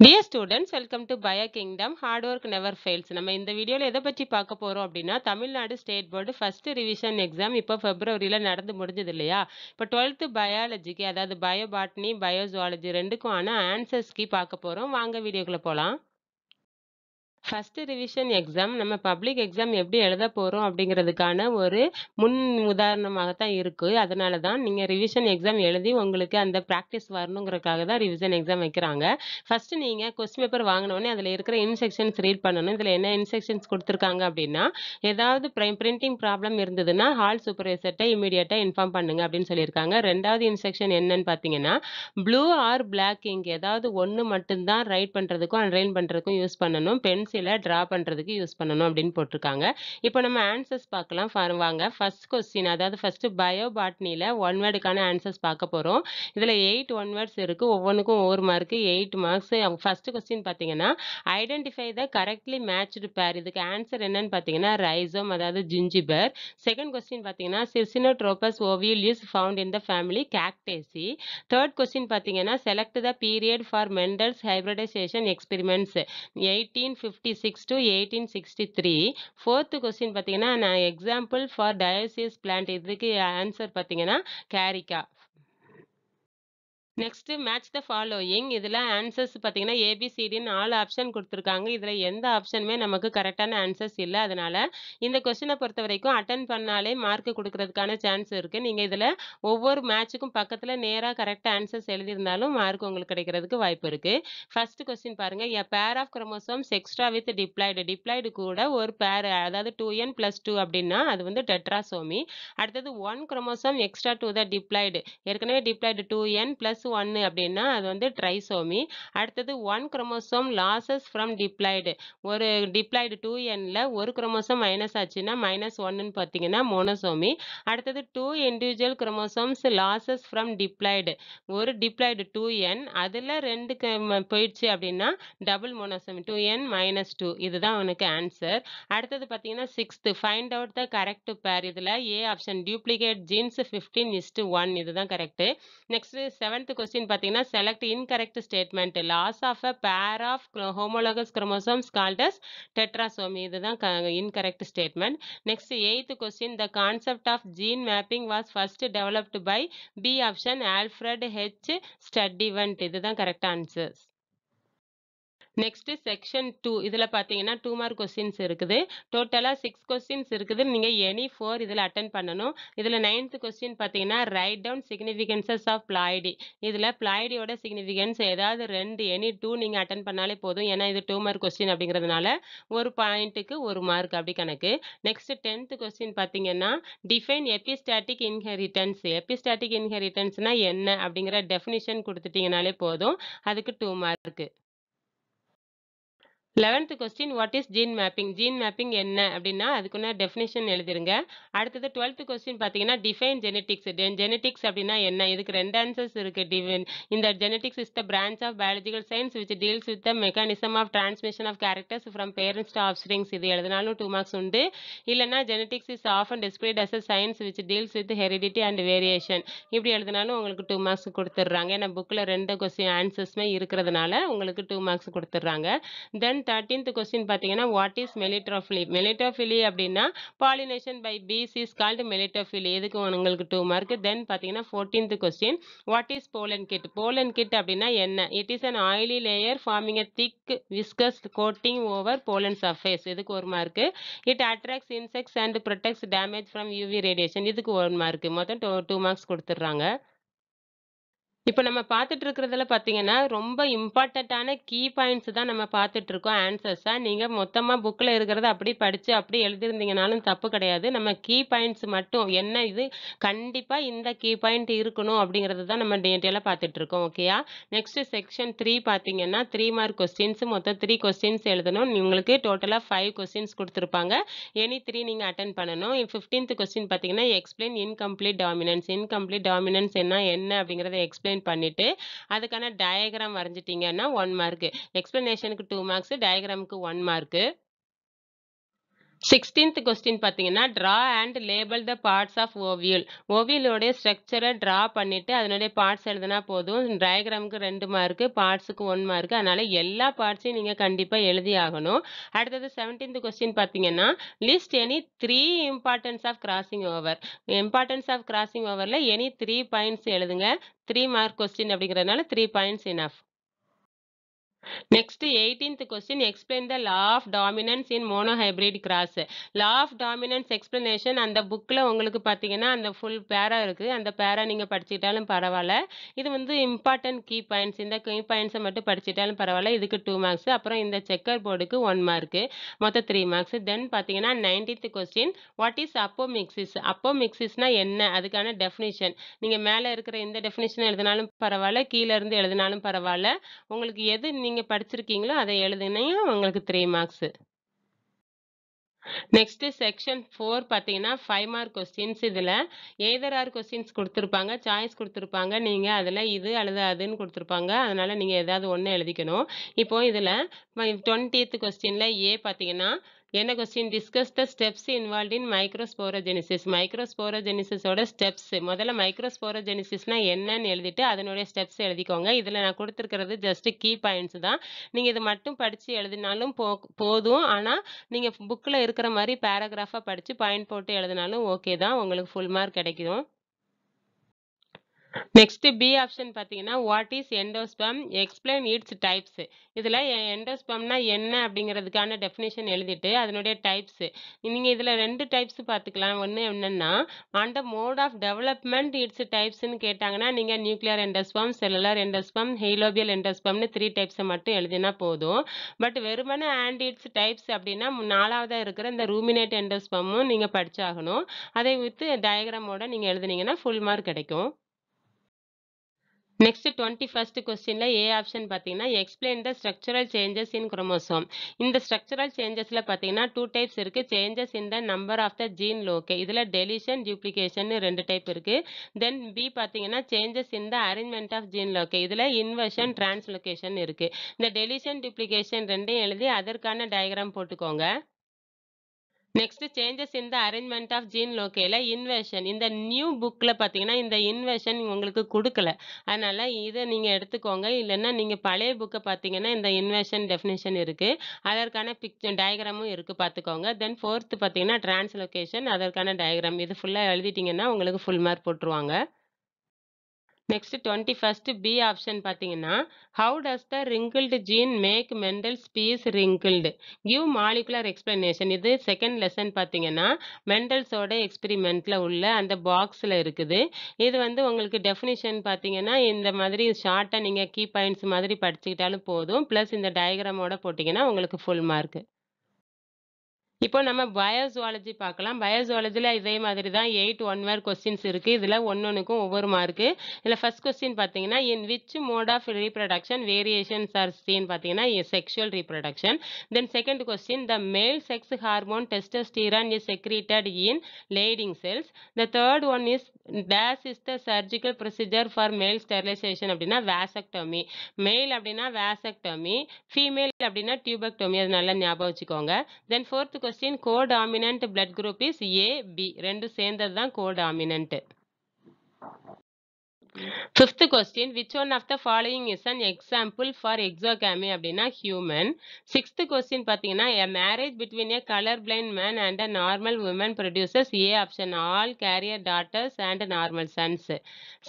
Dear students welcome to bio kingdom hard work never fails நம்ம இந்த வீடியோவில் எதை பற்றி பார்க்க போகிறோம் அப்படின்னா Tamil Nadu state board first revision exam இப்போ ஃபெப்ரவரியில் நடந்து முடிஞ்சது இல்லையா? இப்போ டுவெல்த்து பயாலஜிக்கு அதாவது பயோ பாட்னி ரெண்டுக்கும் ஆனால் ஆன்சர்ஸ்க்கு பார்க்க போகிறோம் வாங்க வீடியோக்குள்ளே போகலாம் ஃபஸ்ட்டு ரிவிஷன் எக்ஸாம் நம்ம பப்ளிக் எக்ஸாம் எப்படி எழுத போகிறோம் அப்படிங்கிறதுக்கான ஒரு முன் உதாரணமாகத்தான் இருக்குது அதனால தான் நீங்கள் ரிவிஷன் எக்ஸாம் எழுதி உங்களுக்கு அந்த ப்ராக்டிஸ் வரணுங்கிறதுக்காக தான் ரிவிஷன் எக்ஸாம் வைக்கிறாங்க. ஃபஸ்ட்டு நீங்கள் கொஸ்டின் பேப்பர் வாங்கினோடனே அதில் இருக்கிற இன்செக்ஷன்ஸ் ரீட் பண்ணணும். இதில் என்ன இன்செக்ஷன்ஸ் கொடுத்துருக்காங்க அப்படின்னா ஏதாவது பிரிண்டிங் ப்ராப்ளம் இருந்ததுன்னா ஹால் சூப்பர்வைசர்கிட்ட இமீடியட்டாக இன்ஃபார்ம் பண்ணுங்க அப்படின்னு சொல்லியிருக்காங்க. ரெண்டாவது இன்செக்ஷன் என்னன்னு பார்த்தீங்கன்னா ப்ளூ ஆர் பிளாக் இங்க் ஏதாவது ஒன்று மட்டும்தான் ரைட் பண்ணுறதுக்கும் அன்ரைன் பண்ணுறதுக்கும் யூஸ் பண்ணணும். பென்சில் ட்ரா பண்ணுறதுக்கு யூஸ் பண்ணணும் அப்படின்னு போட்டிருக்காங்க. இப்போ நம்ம ஆன்சர்ஸ் பார்க்கலாம். வாங்க. ஃபர்ஸ்ட் கொஸ்டின் அதாவது ஃபர்ஸ்ட் பயோ பாட்னியில் ஒன் வேர்டுக்கான ஆன்சர்ஸ் பார்க்க போகிறோம் இதில் எயிட் ஒன் வேர்ட்ஸ் இருக்குது ஒவ்வொன்றுக்கும் ஒவ்வொரு mark eight marks first question பார்த்தீங்கன்னா identify the correctly matched pair இதுக்கு ஆன்சர் என்னன்னு பார்த்தீங்கன்னா ரைசோம் அதாவது ஜிஞ்சிபர் செகண்ட் கொஸ்டின் பார்த்தீங்கன்னா circinotropous ovule is found in the family Cactaceae third question பார்த்தீங்கன்னா select the period for Mendel's hybridization experiments eighteen fifty six to eighteen sixty three fourth question பார்த்தீங்கன்னா நான் example for dioecious plant இதுக்கு answer பார்த்தீங்கன்னா Carica next match the following இதில் answers பார்த்தீங்கன்னா ஏபிசிடின்னு நாலு option கொடுத்துருக்காங்க. இதில் எந்த ஆப்ஷனுமே நமக்கு கரெக்டான ஆன்சர்ஸ் இல்லை. அதனால் இந்த கொஸ்டினை பொறுத்த வரைக்கும் அட்டன் பண்ணாலே மார்க் கொடுக்கறதுக்கான சான்ஸ் இருக்குது நீங்கள் இதில் ஒவ்வொரு மேட்சுக்கும் பக்கத்தில் நேராக கரெக்டாக ஆன்சர்ஸ் எழுதியிருந்தாலும் மார்க் உங்களுக்கு கிடைக்கிறதுக்கு வாய்ப்பு இருக்குது ஃபர்ஸ்ட் கொஸ்டின் பாருங்க. A pair of chromosomes extra with diploid diploid கூட ஒரு பேர் அதாவது டூ என் ப்ளஸ் டூ அப்படின்னா அது வந்து டெட்ராசோமி அடுத்தது one chromosome extra to the diploid ஏற்கனவே டிப்ளைடு டூ என் ப்ளஸ் ஒன்னு அப்படின்னா அது வந்து ட்ரைசோமி அடுத்தது one chromosome losses from diploid ஒரு டிப்ளைடு டூ என்ல ஒரு குரோமோசோம் மைனஸ் ஆச்சுன்னா மைனஸ் ஒன்னுன்னு பார்த்தீங்கன்னா மோனோசோமி அடுத்தது two individual chromosomes losses from diploid ஒரு டிப்ளைடு டூ என் அதில் ரெண்டு போயிடுச்சு அப்படின்னா double monosomy two n minus two இதுதான் உனக்கு ஆன்சர் அடுத்தது பார்த்தீங்கன்னா sixth find out the correct pair இதில் A option duplicate genes fifteen is to one இதுதான் கரெக்டு நெக்ஸ்ட் செவன்த் கொஸ்டின் பார்த்தீங்கன்னா select incorrect statement loss of a pair of homologous chromosomes called tetrasomy இதுதான் incorrect statement next eighth question the concept of gene mapping was first developed by B option Alfred H Sturtevant இதுதான் correct answers next section two இதில் பார்த்தீங்கன்னா two mark questions இருக்குது. டோட்டலாக six questions இருக்குது. நீங்கள் any four இதில் attend பண்ணணும். இதில் நைன்த் கொஸ்டின் பார்த்தீங்கன்னா write down significances of ploidy இதில் பிளாய்டியோட சிக்னிஃபிகன்ஸ் ஏதாவது ரெண்டு எனி டூ நீங்கள் அட்டன் பண்ணாலே போதும். ஏன்னா இது டூ மார்க் கொஸ்டின் அப்படிங்கிறதுனால ஒரு பாயிண்ட்டுக்கு ஒரு மார்க் அப்படி கணக்கு. நெக்ஸ்ட் டென்த் கொஸ்டின் பார்த்தீங்கன்னா டிஃபைன் எபிஸ்டாட்டிக் இன்ஹெரிட்டன்ஸ் எபிஸ்டாட்டிக் இன்ஹெரிட்டன்ஸ்னால் என்ன அப்படிங்கிற டெஃபினிஷன் கொடுத்துட்டிங்கனாலே போதும். அதுக்கு two mark eleventh question what is gene mapping gene mapping என்ன அப்படின்னா அதுக்குள்ள டெஃபினேஷன் எழுதிருங்க. அடுத்தது டுவெல்த் கொஸ்டின் பார்த்தீங்கன்னா டிஃபைன் ஜெனட்டிக்ஸ் ஜெனட்டிக்ஸ் அப்படின்னா என்ன? இதுக்கு ரெண்டு ஆன்சர்ஸ் இருக்கு டிவின் இந்த genetics is the branch of biological science which deals with the mechanism of transmission of characters from parents to offsprings இது எழுதினாலும் டூ மார்க்ஸ் உண்டு. இல்லைன்னா genetics is of and described as a science which deals with heredity and variation இப்படி எழுதினாலும் உங்களுக்கு two marks கொடுத்துட்றாங்க. ஏன்னா புக்கில் ரெண்டு கொஸ்டின் ஆன்சர்ஸுமே இருக்கிறதுனால உங்களுக்கு டூ மார்க்ஸ் கொடுத்துட்றாங்க. தென் தேர்ட்டீன்த் கொஸ்டின் பார்த்தீங்கன்னா வாட் இஸ் மெலிட்ரோஃபிலி மெலிட்டோஃபிலி அப்படின்னா pollination by bees is called melittophily இதுக்கு உங்களுக்கு டூ மார்க் தென் பார்த்தீங்கன்னா fourteenth question what is pollen kit pollen kit அப்படின்னா என்ன? It is an oily layer forming a thick viscous coating over pollen surface இதுக்கு ஒரு mark it attracts insects and protects damage from UV radiation இதுக்கு ஒரு mark மொத்தம் two marks கொடுத்துட்றாங்க. இப்போ நம்ம பார்த்துட்டு இருக்கிறதுல பார்த்தீங்கன்னா ரொம்ப இம்பார்ட்டண்ட்டான கீ பாயிண்ட்ஸ் தான் நம்ம பார்த்துட்டு இருக்கோம் ஆன்சர்ஸாக நீங்கள் மொத்தமாக புக்கில் இருக்கிறத அப்படி படித்து அப்படி எழுதியிருந்தீங்கனாலும் தப்பு கிடையாது. நம்ம கீ பாயிண்ட்ஸ் மட்டும் என்ன இது? கண்டிப்பாக இந்த கீ பாயிண்ட் இருக்கணும் அப்படிங்கிறது தான் நம்ம டீட்டெயிலாக பார்த்துட்டு இருக்கோம் ஓகேயா நெக்ஸ்ட் செக்ஷன் த்ரீ பார்த்தீங்கன்னா த்ரீ மார்க் கொஸ்டின்ஸ் மொத்தம் த்ரீ கொஸ்டின்ஸ் எழுதணும். உங்களுக்கு டோட்டலாக ஃபைவ் கொஸ்டின்ஸ் கொடுத்துருப்பாங்க. எனி த்ரீ நீங்கள் அட்டன் பண்ணணும். ஃபிஃப்டீன்த் கொஸ்டின் பார்த்தீங்கன்னா explain incomplete dominance incomplete dominance என்ன என்ன அப்படிங்கிறத எக்ஸ்பிளைன் பண்ணிட்டு அதுக்கான டயக்ராம் வரைஞ்சிட்டிங்கன்னா ஒன் மார்க்கு எக்ஸ்பிளனேஷனுக்கு டூ மார்க்ஸு டயக்ராமுக்கு ஒன் மார்க்கு சிக்ஸ்டீன்த் கொஸ்டின் பார்த்தீங்கன்னா draw and label the parts of ovule ஓவியலோடைய ஸ்ட்ரக்சரை ட்ரா பண்ணிவிட்டு அதனுடைய பார்ட்ஸ் எழுதுனா போதும். டயக்ராமுக்கு ரெண்டு மார்க்கு பார்ட்ஸுக்கு ஒன் மார்க்கு அதனால எல்லா பார்ட்ஸையும் நீங்கள் கண்டிப்பாக எழுதி ஆகணும். அடுத்தது செவன்டீன்த் கொஸ்டின் பார்த்தீங்கன்னா list any three importance of crossing over importance of crossing ஓவரில் எனி த்ரீ பாயிண்ட்ஸ் எழுதுங்க. த்ரீ மார்க் கொஸ்டின் அப்படிங்கிறதுனால three points enough Next, 18th question, explain the law of dominance in monohybrid cross. Law of dominance explanation அந்த புக்கில் உங்களுக்கு பார்த்தீங்கன்னா அந்த full பேரா இருக்குது அந்த பேரா நீங்கள் படிச்சுக்கிட்டாலும் பரவாயில்ல. இது வந்து இம்பார்ட்டன்ட் கீ பாயிண்ட்ஸ் இந்த கீ பாயிண்ட்ஸை மட்டும் படிச்சுட்டாலும் பரவாயில்ல. இதுக்கு டூ மார்க்ஸ் அப்புறம் இந்த செக்கர் போர்டுக்கு ஒன் மார்க்கு மொத்தம் த்ரீ மார்க்ஸ் தென் பார்த்தீங்கன்னா nineteenth question what is apomixis அப்போ மிக்சிஸ்னா என்ன? அதுக்கான டெஃபினிஷன் நீங்கள் மேலே இருக்கிற எந்த டெஃபினிஷன் எழுதினாலும் பரவாயில்ல. கீழே இருந்து எழுதினாலும் பரவாயில்ல. உங்களுக்கு எது நீங்கள் படிச்சிருக்கீங்களோ அதை எழுதுனீங்க உங்களுக்கு three marks next section four பார்த்தீங்கன்னா ஃபைவ் மார்க் கொஸ்டின்ஸ் இதில். ஏதர் ஆர் கொஸ்டின்ஸ் கொடுத்துருப்பாங்க சாய்ஸ் கொடுத்துருப்பாங்க. நீங்கள் அதில் இது அல்லது அதுன்னு கொடுத்துருப்பாங்க. அதனால நீங்கள் ஏதாவது ஒன்று எழுதிக்கணும். இப்போ இதில் டுவெண்ட்டியத் கொஸ்டினில் ஏ பார்த்தீங்கன்னா என்ன question discuss the steps involve in microsporogenesis மைக்ரோஸ்போரோஜெனிசிஸோட steps முதல்ல மைக்ரோஸ்போரோஜெனிசிஸ்னா என்னன்னு எழுதிட்டு அதனுடைய ஸ்டெப்ஸ் எழுதிக்கோங்க. இதில் நான் கொடுத்துருக்கிறது ஜஸ்ட் கீ பாயிண்ட்ஸ் தான். நீங்கள் இது மட்டும் படித்து எழுதினாலும் போ போதும். ஆனால் நீங்கள் புக்கில் இருக்கிற மாதிரி பேராகிராஃபாக படித்து பாயிண்ட் போட்டு எழுதினாலும் ஓகே தான். உங்களுக்கு ஃபுல் மார்க் கிடைக்கும். நெக்ஸ்ட் பி ஆப்ஷன் பார்த்தீங்கன்னா what is endosperm explain its types இதில் எண்டோஸ்பம்னா என்ன அப்படிங்கிறதுக்கான டெஃபினேஷன் எழுதிட்டு அதனுடைய டைப்ஸ் நீங்கள் இதில் ரெண்டு டைப்ஸ் பார்த்துக்கலாம். ஒன்று என்னென்னா அந்த மோட் ஆஃப் டெவலப்மெண்ட் இட்ஸ் டைப்ஸ்னு கேட்டாங்கன்னா நீங்கள் nuclear endosperm cellular endosperm helobial எண்டோஸ்பம்னு three டைப்ஸை மட்டும் எழுதினா போதும். பட் வெறுமனே அண்ட் இட்ஸ் டைப்ஸ் அப்படின்னா நாலாவதாக இருக்கிற இந்த ரூமினேட் எண்டோஸ்பமும் நீங்கள் படித்தாகணும் அதை வித்து டயக்ராமோட நீங்கள் எழுதுனீங்கன்னா ஃபுல் மார்க் கிடைக்கும். நெக்ஸ்ட் டுவெண்ட்டி ஃபர்ஸ்ட் கொஸ்டினில் ஏ ஆப்ஷன் பார்த்தீங்கன்னா explain the structural changes in chromosome இந்த ஸ்ட்ரக்சரல் சேஞ்சஸில் பார்த்தீங்கன்னா டூ டைப்ஸ் இருக்குது changes in the number of the gene loci இதில் டெலிஷன் டியூப்ளிகேஷன் ரெண்டு டைப் இருக்குது தென் பி பார்த்தீங்கன்னா changes in the arrangement of gene loci இதில் இன்வர்ஷன் டிரான்ஸ்லொகேஷன் இருக்குது இந்த டெலிஷன் டியூப்ளிகேஷன் ரெண்டையும் எழுதி அதற்கான டயக்ராம் போட்டுக்கோங்க. Next changes in the arrangement of gene லோகேல inversion இந்த நியூ புக்கில் பார்த்தீங்கன்னா இந்த இன்வெர்ஷன் உங்களுக்கு கொடுக்கல. அதனால் இதை நீங்கள் எடுத்துக்கோங்க. இல்லைன்னா நீங்கள் பழைய புக்கை பார்த்தீங்கன்னா இந்த இன்வெர்ஷன் டெஃபினேஷன் இருக்குது அதற்கான பிக்சர் டயக்ராமும் இருக்குது பார்த்துக்கோங்க தென் ஃபோர்த்து பார்த்தீங்கன்னா டிரான்ஸ்லொகேஷன் அதற்கான டயக்ராம் இது ஃபுல்லாக எழுதிட்டிங்கன்னா உங்களுக்கு ஃபுல் மார்க் போட்டுருவாங்க. Next twenty first B option பார்த்தீங்கன்னா how does the wrinkled gene make Mendel peas wrinkled give molecular explanation இது செகண்ட் லெசன் பார்த்தீங்கன்னா மெண்டல்ஸோட எக்ஸ்பிரிமெண்ட்டில் உள்ள அந்த பாக்ஸில் இருக்குது. இது வந்து உங்களுக்கு டெஃபினிஷன் பார்த்தீங்கன்னா இந்த மாதிரி ஷார்ட்டாக நீங்கள் கீ பாயிண்ட்ஸ் மாதிரி படிச்சுக்கிட்டாலும் போதும். ப்ளஸ் இந்த டயக்ராமோட போட்டிங்கன்னா உங்களுக்கு ஃபுல் மார்க்கு இப்போ நம்ம பயோசுவாலஜி பார்க்கலாம். பயோசுவாலஜியில் இதே மாதிரி தான் எயிட் ஒன் மார்க் கொஸ்டின்ஸ் இருக்குது இதில் ஒன்னொன்றுக்கும் ஒவ்வொரு மார்க்கு இதில் ஃபஸ்ட் கொஸ்டின் பார்த்தீங்கன்னா in which mode of reproduction variations are seen பார்த்தீங்கன்னா sexual reproduction then second question the male sex hormone testosterone is secreted in Leydig cells the third one is days is the surgical procedure for male sterilization அப்படின்னா vasectomy மேல் அப்படின்னா வேசக்டோமி female அப்படின்னா டியூபக்டோமி அது நல்லா ஞாபகம் வச்சுக்கோங்க. Then fourth question co dominant blood group is A B ரெண்டும் சேர்ந்தது தான் co dominant fifth question which one of the following is an example for exogamy அப்படின்னா ஹியூமன் சிக்ஸ்த் கொஸ்டின் பார்த்தீங்கன்னா a marriage between a colour blind man and a normal woman producers A option all carrier daughters and normal sons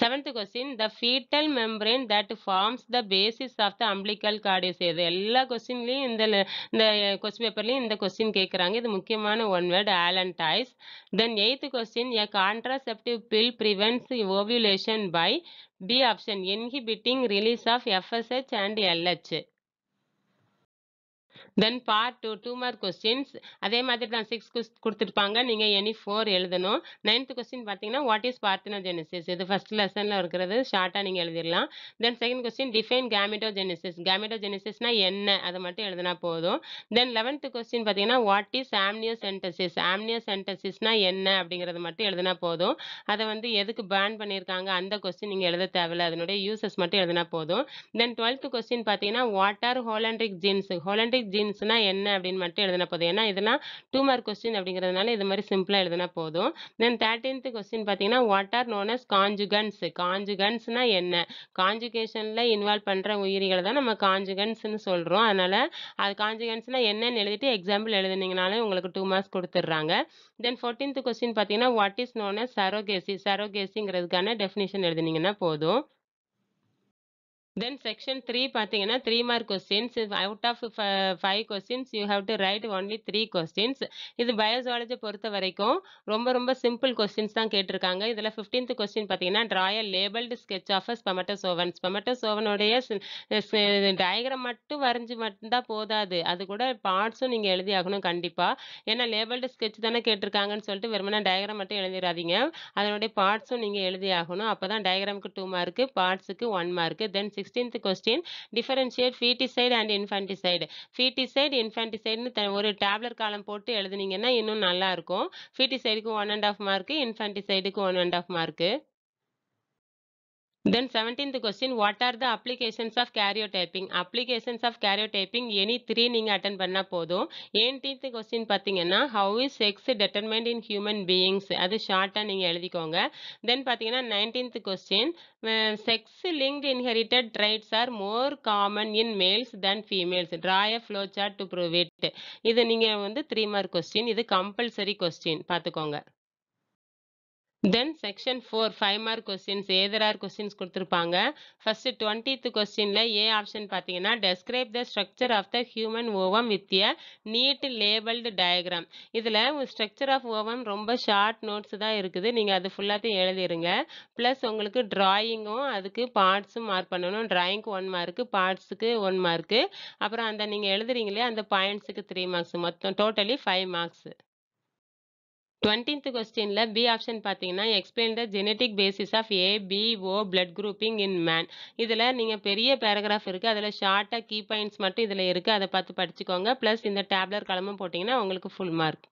seventh question the foetal membrane that forms the basis of the umbilical cord இது எல்லா கொஸ்டின்லையும் இந்த இந்த question பேப்பர்லையும் இந்த question கேட்குறாங்க. இது முக்கியமான one word ஆலன் dies then eighth question a contraceptive pill prevents ovulation by B option inhibiting release of FSH and LH then part two two mark questions அதே மாதிரி தான் சிக்ஸ் கொடுத்துருப்பாங்க. நீங்கள் எனி ஃபோர் எழுதணும். நைன்த் கொஸ்டின் பார்த்தீங்கன்னா what is parthenogenesis இது first லெசனில் இருக்கிறது. ஷார்ட்டாக நீங்கள் எழுதிடலாம். Then second question define gametogenesis கேமிட்டோஜெனிசிஸ்னா என்ன? அதை மட்டும் எழுதினா போதும். தென் லெவன்த் கொஸ்டின் பார்த்தீங்கன்னா வாட் இஸ் ஆம்னியோசென்டசிஸ் ஆம்னியோசென்டசிஸ்னா என்ன? அப்படிங்கிறது மட்டும் எழுதினா போதும். அதை வந்து எதுக்கு பேன் பண்ணியிருக்காங்க? அந்த கொஸ்டின் நீங்கள் எழுத தேவையில்ல. அதனுடைய யூசஸ் மட்டும் எழுதினா போதும். தென் டுவெல்த் கொஸ்டின் பார்த்தீங்கன்னா what are holandric genes holandric genes மீன்ஸ்னால் என்ன அப்படின்னு மட்டும் எழுதினா போதும். ஏன்னா இதெல்லாம் டூ மார்க் கொஸ்டின் அப்படிங்கிறதுனால இது மாதிரி சிம்பிளாக எழுதினா போதும். தென் தேர்ட்டீன்த் கொஸ்டின் பார்த்தீங்கன்னா what are known as conjugants காஞ்சுகன்ஸ்னால் என்ன? காஞ்சுகேஷனில் இன்வால்வ் பண்ணுற உயிரிகளை தான் நம்ம காஞ்சுகன்ஸ்னு சொல்கிறோம் அதனால் அது காஞ்சுகன்ஸ்னால் என்னன்னு எழுதிட்டு எக்ஸாம்பிள் எழுதுனீங்கனாலே உங்களுக்கு டூ மார்க்ஸ் கொடுத்துட்றாங்க தென் ஃபோர்டீன்த் கொஸ்டின் பார்த்தீங்கன்னா what is known as surrogacy சரோகேசிங்கிறதுக்கான definition எழுதுனீங்கன்னா போதும். தென் செக்ஷன் த்ரீ பார்த்தீங்கன்னா three mark questions out of five questions you have to write only three questions இது பயோசாலஜி பொறுத்த வரைக்கும் ரொம்ப ரொம்ப சிம்பிள் கொஸ்டின்ஸ் தான் கேட்டிருக்காங்க. இதில் ஃபிஃப்டீன்த் கொஸ்டின் பார்த்தீங்கன்னா draw a labelled sketch of spermatozoon ஸ்பெமட்டோசோவனுடைய diagram மட்டும் வரைஞ்சி மட்டும்தான் போதாது. அது கூட பார்ட்ஸும் நீங்கள் எழுதி ஆகணும் கண்டிப்பாக ஏன்னா லேபிள்டு ஸ்கெச் தானே கேட்டிருக்காங்கன்னு சொல்லிட்டு வெறுமனே டயக்ராம் மட்டும் எழுதிடாதீங்க அதனுடைய பார்ட்ஸும் நீங்கள் எழுதி ஆகணும். அப்போ தான் டயக்ராமுக்கு two mark பார்ட்ஸுக்கு one mark then six sixteenth question differentiate foeticide and infanticide foeticide இன்ஃபன்டிசைடுன்னு ஒரு டேப்லெட் காலம் போட்டு எழுதுனீங்கன்னா இன்னும் நல்லா இருக்கும். ஃபீட்டிசைடுக்கு one and half mark இன்ஃபன்டிசைடுக்கு one and half mark Then 17th question, what are the applications of karyotyping? Applications of karyotyping, any three நீங்க attend பண்ணா போதும். 18th question பார்த்தீங்கன்னா, how is sex determined in human beings? அது ஷார்ட்டா நீங்க எழுதிக்கோங்க. Then பார்த்தீங்கன்னா 19th question, sex linked inherited traits are more common in males than females. Draw a flow chart to prove it. இது நீங்க வந்து 3 mark question. இது compulsory question. பார்த்துக்கோங்க. Then section four five mark questions either or questions கொடுத்துருப்பாங்க. First twentieth கொஸ்டினில் A option பார்த்தீங்கன்னா describe the structure of the human ovum with a neat labelled diagram இதில் structure of ovum ரொம்ப short notes தான் இருக்குது. நீங்கள் அது ஃபுல்லாத்தையும் எழுதிருங்க. ப்ளஸ் உங்களுக்கு ட்ராயிங்கும் அதுக்கு பார்ட்ஸும் மார்க் பண்ணணும். ட்ராயிங்க்கு ஒன் மார்க்கு பார்ட்ஸுக்கு ஒன் மார்க்கு அப்புறம் அந்த நீங்கள் எழுதுறீங்களே அந்த பாயிண்ட்ஸுக்கு த்ரீ மார்க்ஸ் மொத்தம் டோட்டலி ஃபைவ் மார்க்ஸ் டுவெண்ட்டீன்த் கொஸ்டினில் பி ஆப்ஷன் பார்த்தீங்கன்னா explain the genetic basis of A B O blood grouping in man இதில் நீங்கள் பெரிய பேராகிராஃப் இருக்குது அதில் ஷார்ட்டாக கீ பாயிண்ட்ஸ் மட்டும் இதில் இருக்குது அதை பார்த்து படிச்சுக்கோங்க. ப்ளஸ் இந்த டேப்லர் கலமும் போட்டிங்கன்னா உங்களுக்கு ஃபுல் மார்க்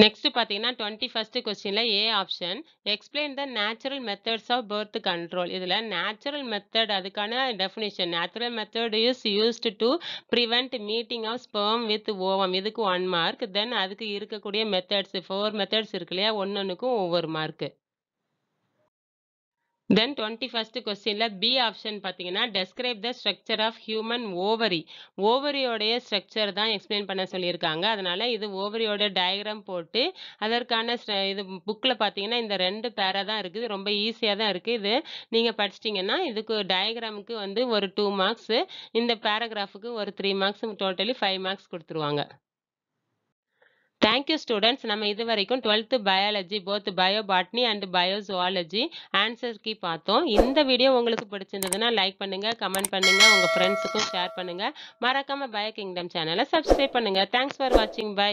நெக்ஸ்ட் பார்த்தீங்கன்னா டுவெண்ட்டி ஃபஸ்ட்டு கொஸ்டின்ல A option explain the natural methods of birth control இதில் நேச்சுரல் மெத்தட் அதுக்கான definition natural method is used to prevent meeting of sperm with ovum இதுக்கு ஒன் மார்க் தென் அதுக்கு இருக்கக்கூடிய methods four methods இருக்கு இல்லையா? ஒன்றுக்கும் ஒவ்வொரு மார்க்கு தென் டுவெண்ட்டி ஃபஸ்ட் கொஸ்டின்ல பி ஆப்ஷன் பார்த்தீங்கன்னா describe the structure of human ovary ஓவரியோடைய structure தான் எக்ஸ்பிளைன் பண்ண சொல்லியிருக்காங்க. அதனால் இது ஓவரியோட டயக்ராம் போட்டு அதற்கான இது புக்கில் பார்த்தீங்கன்னா இந்த ரெண்டு பேராக தான் இருக்குது. ரொம்ப ஈஸியாக தான் இருக்குது. இது நீங்கள் படிச்சிட்டிங்கன்னா இதுக்கு டயக்ராமுக்கு வந்து ஒரு டூ மார்க்ஸு இந்த பேராகிராஃபுக்கு ஒரு three marks totally five marks கொடுத்துருவாங்க. தேங்க்யூ ஸ்டூடெண்ட்ஸ் நம்ம இது வரைக்கும் twelfth biology both bio botany and bio zoology answer key பார்த்தோம். இந்த வீடியோ உங்களுக்கு பிடிச்சிருந்ததுன்னா லைக் பண்ணுங்கள் கமெண்ட் பண்ணுங்கள் உங்கள் ஃப்ரெண்ட்ஸுக்கும் ஷேர் பண்ணுங்கள் மறக்காமல் பயோ கிங்டம் சேனலை சப்ஸ்கிரைப் பண்ணுங்கள் தேங்க்ஸ் ஃபார் வாட்சிங் பை